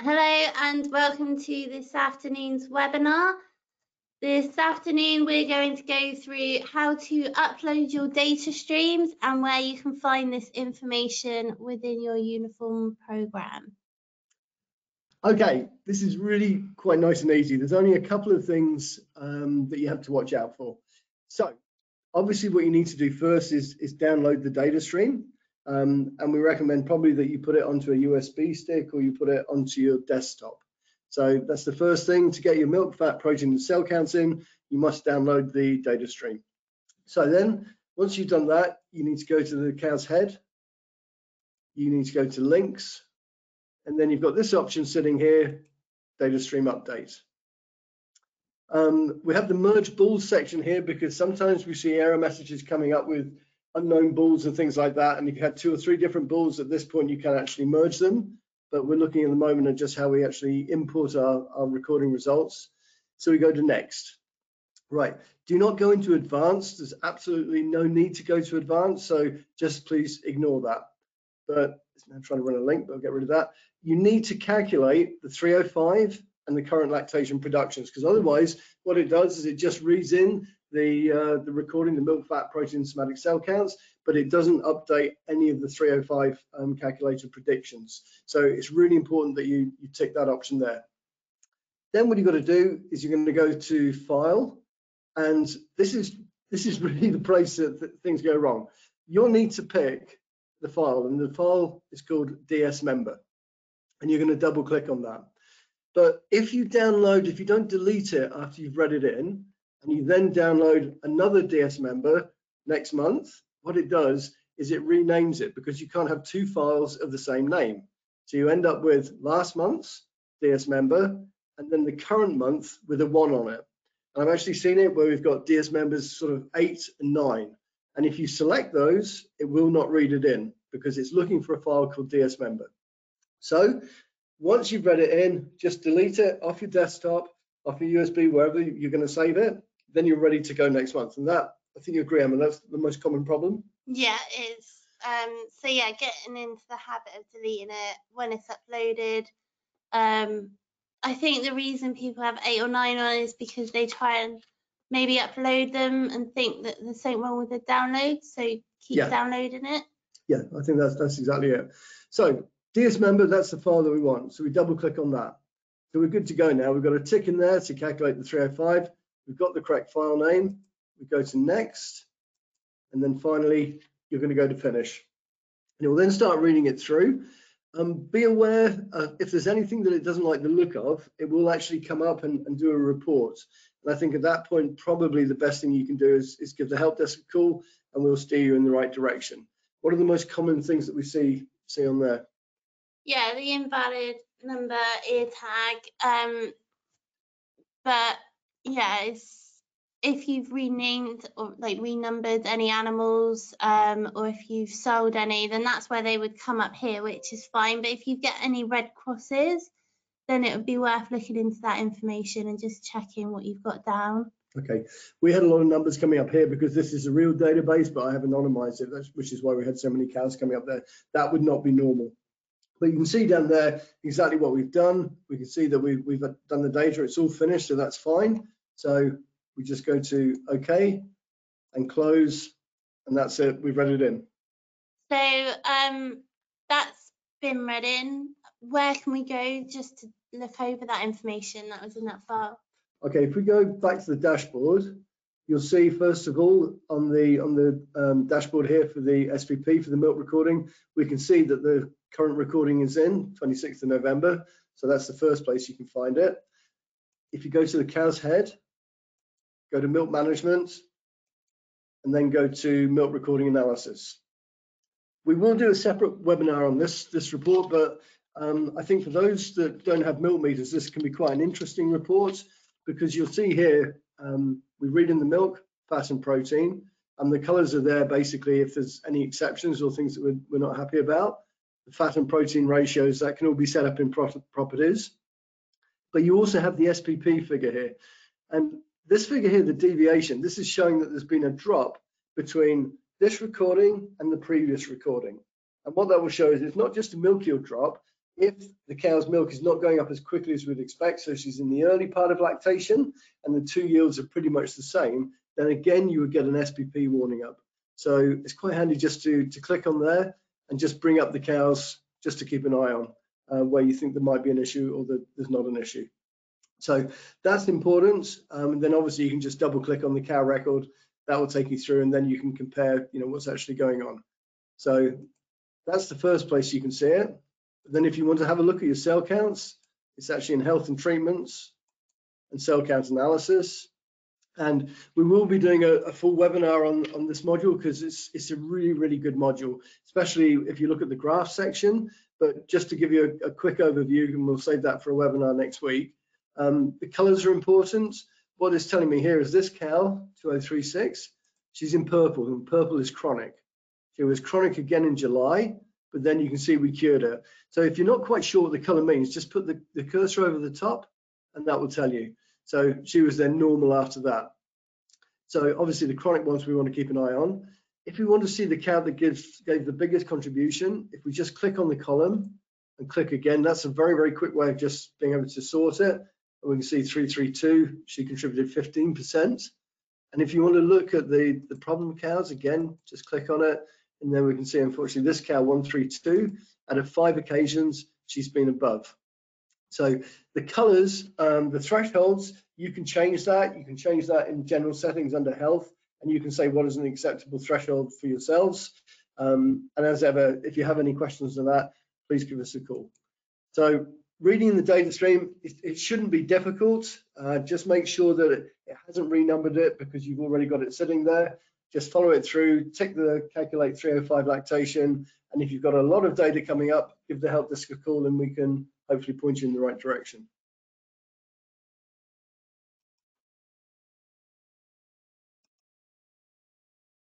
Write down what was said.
Hello and welcome to this afternoon's webinar. This afternoon we're going to go through how to upload your data streams and where you can find this information within your uniform program. Okay, this is really quite nice and easy. There's only a couple of things um, that you have to watch out for. So obviously what you need to do first is, is download the data stream. Um, and we recommend probably that you put it onto a USB stick or you put it onto your desktop. So that's the first thing to get your milk, fat, protein and cell counts in, you must download the data stream. So then once you've done that, you need to go to the cow's head. You need to go to links. And then you've got this option sitting here, data stream update. Um, we have the merge bulls section here because sometimes we see error messages coming up with unknown bulls and things like that. And if you had two or three different bulls at this point, you can actually merge them. But we're looking at the moment at just how we actually import our, our recording results. So we go to next. Right, do not go into advanced. There's absolutely no need to go to advanced. So just please ignore that. But I'm trying to run a link, but I'll get rid of that. You need to calculate the 305 and the current lactation productions because otherwise what it does is it just reads in the uh, the recording, the milk, fat, protein, somatic cell counts, but it doesn't update any of the 305 um, calculated predictions. So it's really important that you you tick that option there. Then what you've got to do is you're going to go to File, and this is this is really the place that, that things go wrong. You'll need to pick the file, and the file is called DS Member, and you're going to double click on that. But if you download, if you don't delete it after you've read it in, and you then download another DS member next month, what it does is it renames it because you can't have two files of the same name. So you end up with last month's DS member and then the current month with a one on it. And I've actually seen it where we've got DS members sort of eight and nine. And if you select those, it will not read it in because it's looking for a file called DS member. So once you've read it in, just delete it off your desktop, off your USB, wherever you're going to save it, then you're ready to go next month. And that, I think you agree, Emma, that's the most common problem. Yeah, it is. Um, so yeah, getting into the habit of deleting it when it's uploaded. Um, I think the reason people have eight or nine on is because they try and maybe upload them and think that there's something wrong with the download, so keep Yeah. downloading it. Yeah, I think that's that's exactly it. So DS member, that's the file that we want. So we double click on that. So we're good to go now. We've got a tick in there to calculate the 305. We've got the correct file name. We go to next, and then finally, you're going to go to finish. And it will then start reading it through. Um, be aware uh, if there's anything that it doesn't like the look of, it will actually come up and, and do a report. And I think at that point, probably the best thing you can do is, is give the help desk a call and we'll steer you in the right direction. What are the most common things that we see see on there? Yeah, the invalid number ear tag. Um, but yeah, it's if you've renamed or like renumbered any animals, um, or if you've sold any, then that's where they would come up here, which is fine. But if you get any red crosses, then it would be worth looking into that information and just checking what you've got down. Okay, we had a lot of numbers coming up here because this is a real database, but I have anonymized it, which is why we had so many cows coming up there. That would not be normal. But you can see down there exactly what we've done. We can see that we've, we've done the data, it's all finished, so that's fine. So we just go to OK and close, and that's it, we've read it in. So um, that's been read in. Where can we go just to look over that information that was in that file? Okay, if we go back to the dashboard, you'll see first of all on the on the um, dashboard here for the SVP for the milk recording, we can see that the current recording is in 26th of November. So that's the first place you can find it. If you go to the cow's head, go to milk management, and then go to milk recording analysis. We will do a separate webinar on this this report, but um, I think for those that don't have milk meters, this can be quite an interesting report because you'll see here, um, we read in the milk, fat and protein, and the colors are there basically if there's any exceptions or things that we're, we're not happy about. Fat and protein ratios, that can all be set up in properties. But you also have the SPP figure here. And this figure here, the deviation, this is showing that there's been a drop between this recording and the previous recording. And what that will show is it's not just a milk yield drop, If the cow's milk is not going up as quickly as we'd expect, so she's in the early part of lactation and the two yields are pretty much the same, then again, you would get an SPP warning up. So it's quite handy just to, to click on there and just bring up the cows just to keep an eye on uh, where you think there might be an issue or that there's not an issue. So that's important. Um, and then obviously you can just double click on the cow record. That will take you through and then you can compare, you know, what's actually going on. So that's the first place you can see it. But then if you want to have a look at your cell counts, it's actually in health and treatments and cell count analysis. And we will be doing a, a full webinar on, on this module because it's, it's a really, really good module, especially if you look at the graph section. But just to give you a, a quick overview, and we'll save that for a webinar next week. Um, the colors are important. What it's telling me here is this cow, 2036, she's in purple, and purple is chronic. She was chronic again in July, but then you can see we cured her. So if you're not quite sure what the color means, just put the, the cursor over the top, and that will tell you. So she was then normal after that. So obviously the chronic ones we want to keep an eye on. If we want to see the cow that gives gave the biggest contribution, if we just click on the column and click again, that's a very, very quick way of just being able to sort it. And we can see 332, she contributed 15%. And if you want to look at the, the problem cows, again, just click on it. And then we can see, unfortunately, this cow 132, out of five occasions, she's been above. So the colors, um, the thresholds, you can change that. You can change that in general settings under health, and you can say what is an acceptable threshold for yourselves. Um, and as ever, if you have any questions on that, please give us a call. So reading the data stream, it, it shouldn't be difficult. Uh, just make sure that it, it hasn't renumbered it because you've already got it sitting there. Just follow it through, tick the calculate 305 lactation, and if you've got a lot of data coming up, give the help desk a call and we can hopefully point you in the right direction.